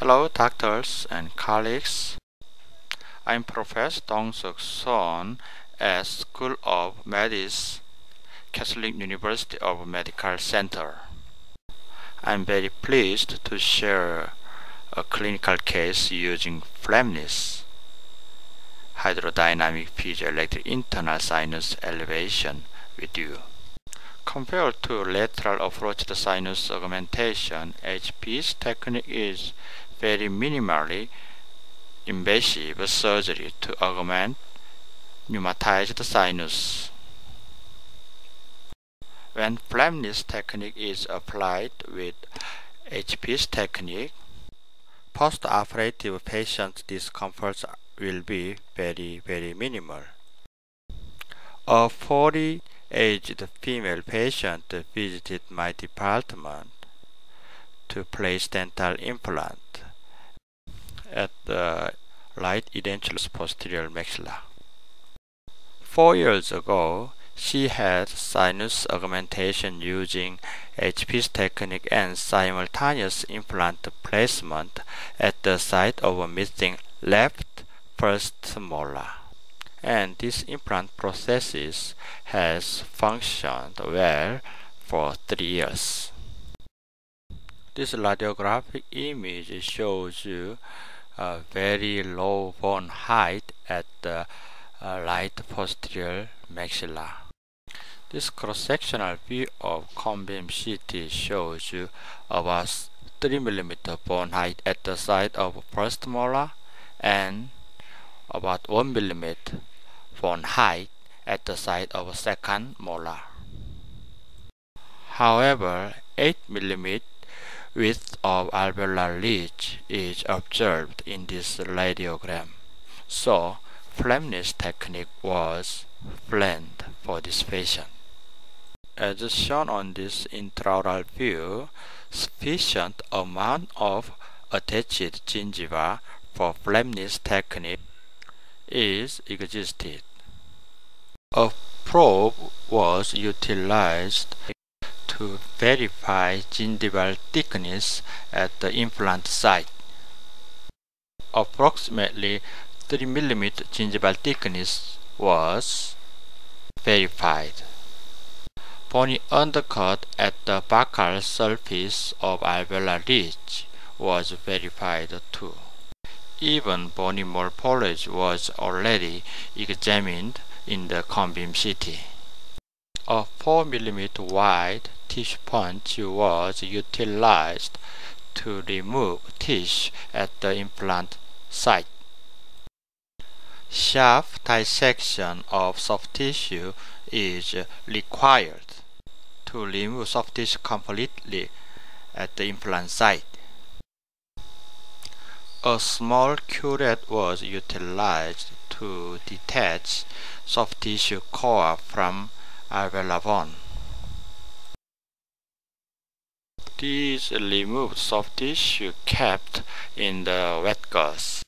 Hello, doctors and colleagues. I'm Professor Dong-Seok Sohn at School of Medicine, Catholic University of Medical Center. I'm very pleased to share a clinical case using Flapless, hydrodynamic piezoelectric internal sinus elevation with you. Compared to lateral approach to sinus augmentation, HPIS technique is very minimally invasive surgery to augment pneumatized sinus. When Flapless technique is applied with HPIS technique, post-operative patient discomforts will be very, very minimal. A 40 aged female patient visited my department to place dental implant at the right edentulous posterior maxilla. Four years ago, she had sinus augmentation using HPIS technique and simultaneous implant placement at the site of a missing left first molar. And this implant process has functioned well for three years. This radiographic image shows you a very low bone height at the uh, right posterior maxilla. This cross-sectional view of cone beam CT shows you about 3 mm bone height at the side of first molar and about 1 mm bone height at the side of second molar. However, 8 mm width of alveolar ridge is observed in this radiogram. So, Flapless technique was planned for this patient. As shown on this intraoral view, sufficient amount of attached gingiva for Flapless technique is existed. A probe was utilized to verify gingival thickness at the implant site. Approximately 3 mm gingival thickness was verified. Bony undercut at the buccal surface of alveolar ridge was verified too. Even bony morphology was already examined in the beam CT. A 4 mm wide tissue punch was utilized to remove tissue at the implant site. Sharp dissection of soft tissue is required to remove soft tissue completely at the implant site. A small curette was utilized to detach soft tissue core from alveolar bone. These removed soft tissue kept in the wet gauze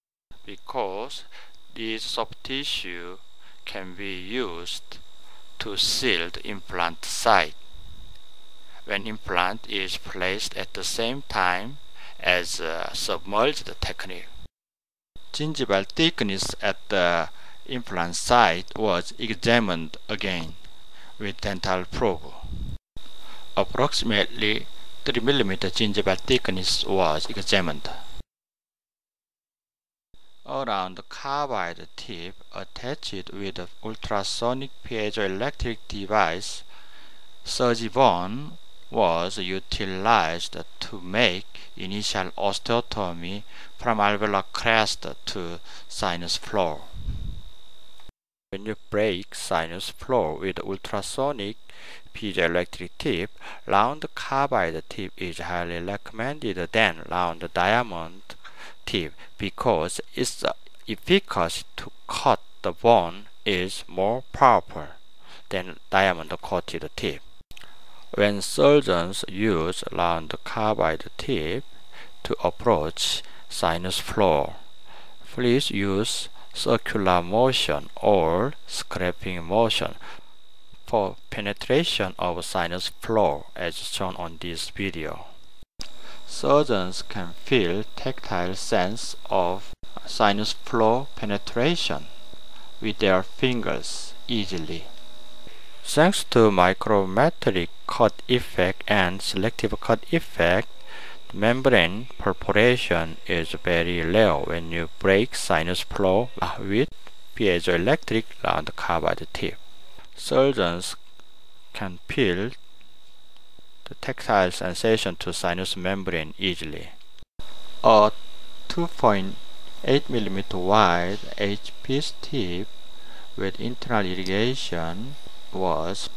because this soft tissue can be used to seal the implant site when implant is placed at the same time as submerged technique. Gingival thickness at the implant site was examined again with dental probe. Approximately 3 mm gingival thickness was examined. Around the carbide tip attached with the ultrasonic piezoelectric device, Surgybone was utilized to make initial osteotomy from alveolar crest to sinus floor. When you break sinus floor with ultrasonic piezoelectric tip, round carbide tip is highly recommended than round diamond tip because its efficacy to cut the bone is more powerful than diamond coated tip. When surgeons use round carbide tip to approach sinus floor, please use circular motion or scraping motion for penetration of sinus floor as shown on this video. Surgeons can feel tactile sense of sinus floor penetration with their fingers easily. Thanks to micrometric cut effect and selective cut effect, membrane perforation is very rare when you break sinus floor with piezoelectric round carbide tip. Surgeons can feel the tactile sensation to sinus membrane easily. A 2.8 mm wide HP tip with internal irrigation was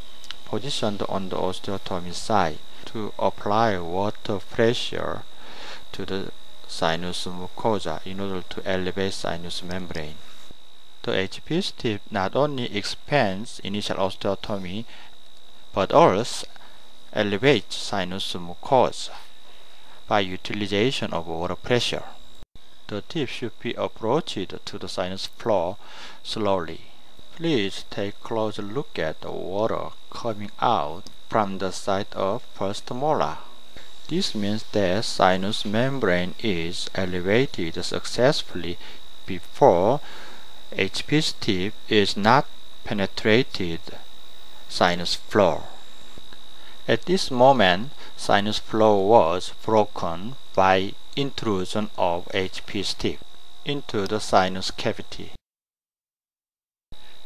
positioned on the osteotomy side to apply water pressure to the sinus mucosa in order to elevate sinus membrane. The HP tip not only expands initial osteotomy but also elevates sinus mucosa by utilization of water pressure. The tip should be approached to the sinus floor slowly. Please take a close look at the water coming out from the side of first molar. This means that sinus membrane is elevated successfully before HP tip is not penetrated sinus floor. At this moment, sinus floor was broken by intrusion of HP tip into the sinus cavity.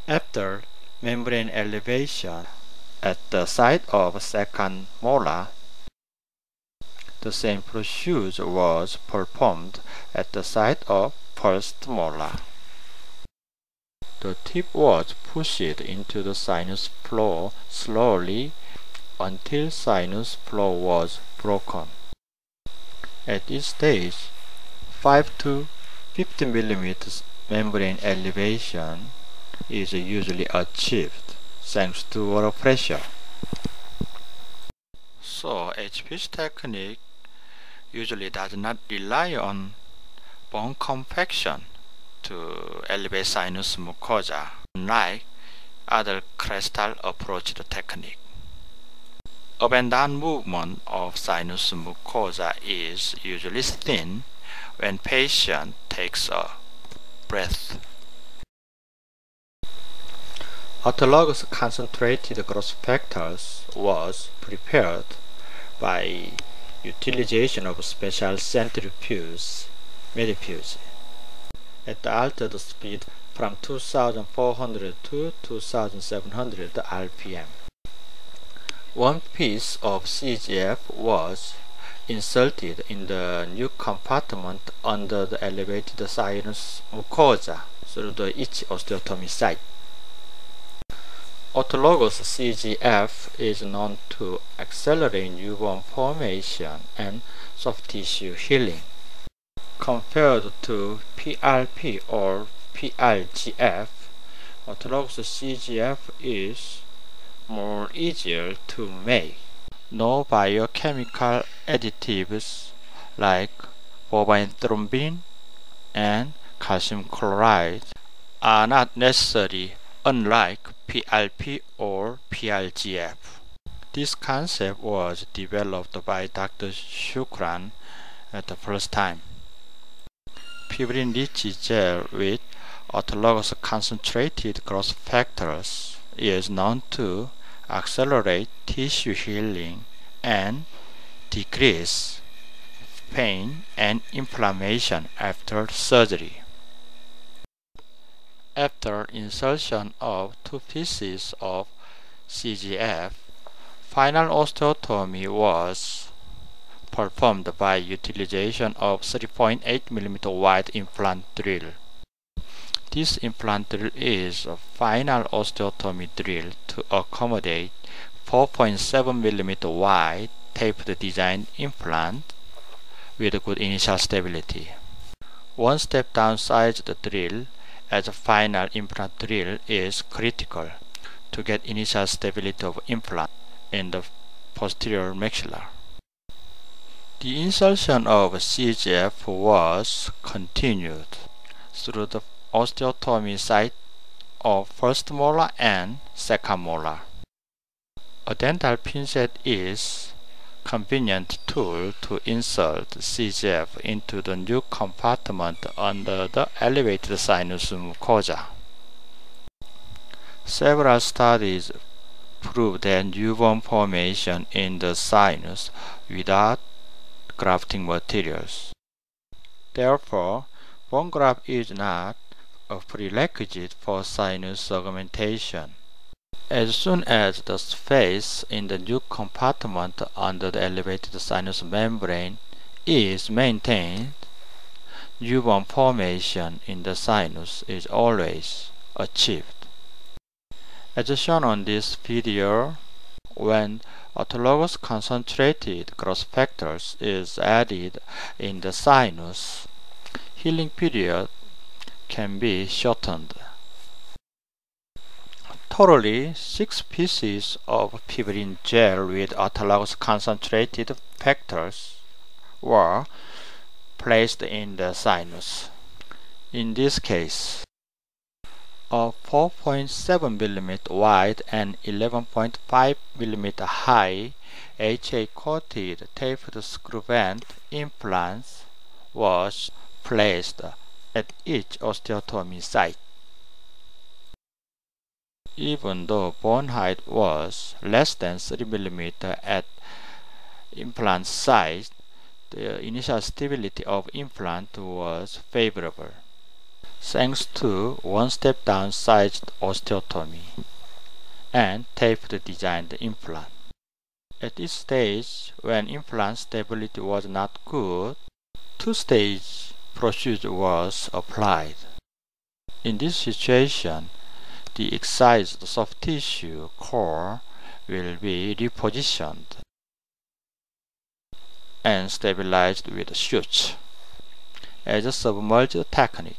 After membrane elevation at the site of second molar, the same procedure was performed at the site of first molar. The tip was pushed into the sinus floor slowly until sinus floor was broken. At this stage, 5 to 50 mm membrane elevation is usually achieved thanks to water pressure. So HPIS technique usually does not rely on bone compaction to elevate sinus mucosa, unlike other crestal approach technique. Up and down movement of sinus mucosa is usually thin when patient takes a breath. Autologous concentrated growth factors was prepared by utilization of special centrifuge, medifuge, at the altered speed from 2400 to 2700 rpm. One piece of CGF was inserted in the new compartment under the elevated sinus mucosa through the each osteotomy site. Autologous CGF is known to accelerate new bone formation and soft tissue healing. Compared to PRP or PRGF, autologous CGF is more easier to make. No biochemical additives like bovine thrombin and calcium chloride are not necessary unlike PRP or PRGF. This concept was developed by Dr. Choukroun at the first time. Fibrin-rich gel with autologous concentrated growth factors is known to accelerate tissue healing and decrease pain and inflammation after surgery. After insertion of two pieces of CGF, final osteotomy was performed by utilization of 3.8 mm wide implant drill. This implant drill is a final osteotomy drill to accommodate 4.7 mm wide taped design implant with good initial stability. One step downsize the drill as a final implant drill is critical to get initial stability of implant in the posterior maxilla. The insertion of CGF was continued through the osteotomy site of first molar and second molar. A dental pincet is convenient tool to insert CGF into the new compartment under the elevated sinus mucosa. Several studies prove that new bone formation in the sinus without grafting materials. Therefore, bone graft is not a prerequisite for sinus augmentation. As soon as the space in the new compartment under the elevated sinus membrane is maintained, new bone formation in the sinus is always achieved. As shown on this video, when autologous concentrated growth factors is added in the sinus, healing period can be shortened. Totally, six pieces of fibrin gel with autologous concentrated factors were placed in the sinus. In this case, a 4.7 mm wide and 11.5 mm high HA-coated taped screw vent implants was placed at each osteotomy site even though bone height was less than 3 mm at implant site, the initial stability of implant was favorable, thanks to one step down sized osteotomy and taped designed implant. At this stage, when implant stability was not good, two-stage procedure was applied. In this situation, the excised soft tissue core will be repositioned and stabilized with shoots as a submerged technique.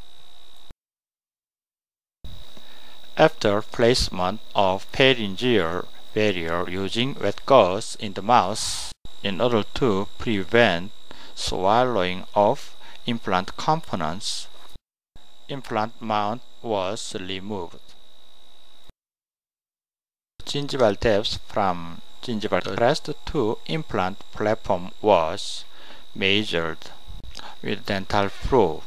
After placement of pharyngeal barrier using wet gauze in the mouth in order to prevent swallowing of implant components, implant mount was removed gingival depth from gingival crest to implant platform was measured with dental probe.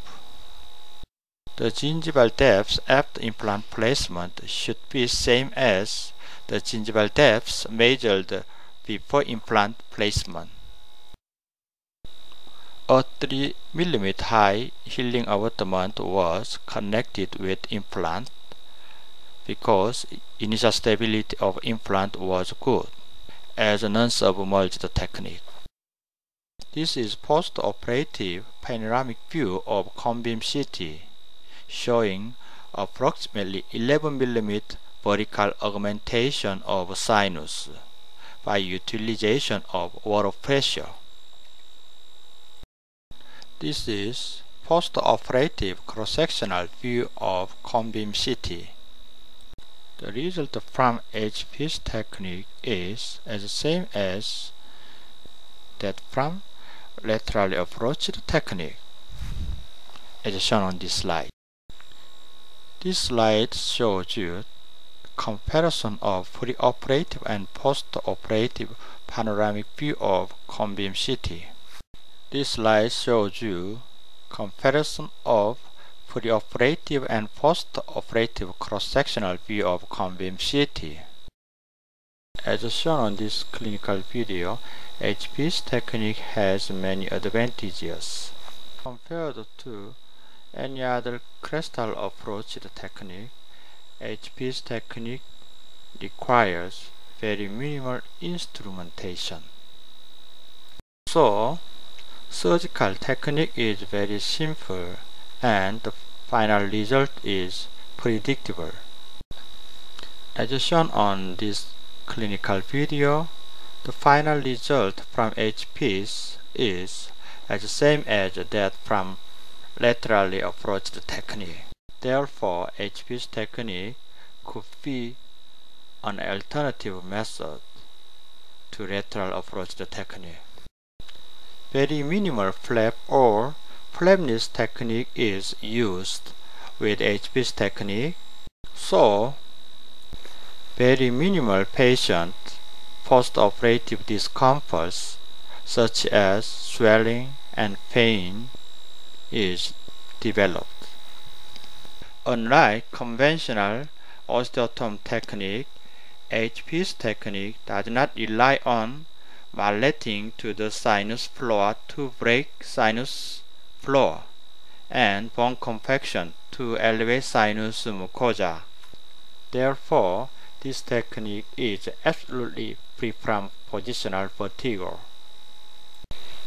The gingival depth after implant placement should be same as the gingival depth measured before implant placement. A 3 mm high healing abutment was connected with implant because initial stability of implant was good as a non-submerged technique. This is post-operative panoramic view of cone beam CT showing approximately 11 mm vertical augmentation of sinus by utilization of water pressure. This is post-operative cross-sectional view of cone beam CT. The result from HPIS technique is as same as that from laterally approached technique as shown on this slide. This slide shows you comparison of pre-operative and post-operative panoramic view of CT. This slide shows you comparison of preoperative and post-operative cross-sectional view of cone beam CT. As shown on this clinical video, HPIS technique has many advantages. Compared to any other crestal approach technique, HPIS technique requires very minimal instrumentation. So, surgical technique is very simple and final result is predictable. As shown on this clinical video, the final result from HPIS is as the same as that from laterally approached technique. Therefore, HPIS technique could be an alternative method to lateral approach technique. Very minimal flap or Flapless technique is used with HPIS technique, so very minimal patient post-operative discomforts such as swelling and pain is developed. Unlike conventional osteotomy technique, HPIS technique does not rely on malleting to the sinus floor to break sinus floor and bone compaction to elevate sinus mucosa. Therefore, this technique is absolutely free from positional vertigo.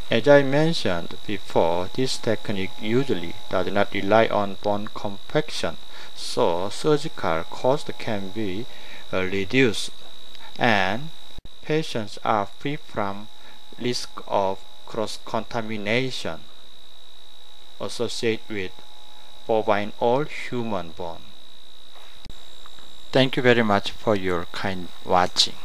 As I mentioned before, this technique usually does not rely on bone compaction, so surgical cost can be uh, reduced and patients are free from risk of cross-contamination associated with bovine or human bone. Thank you very much for your kind watching.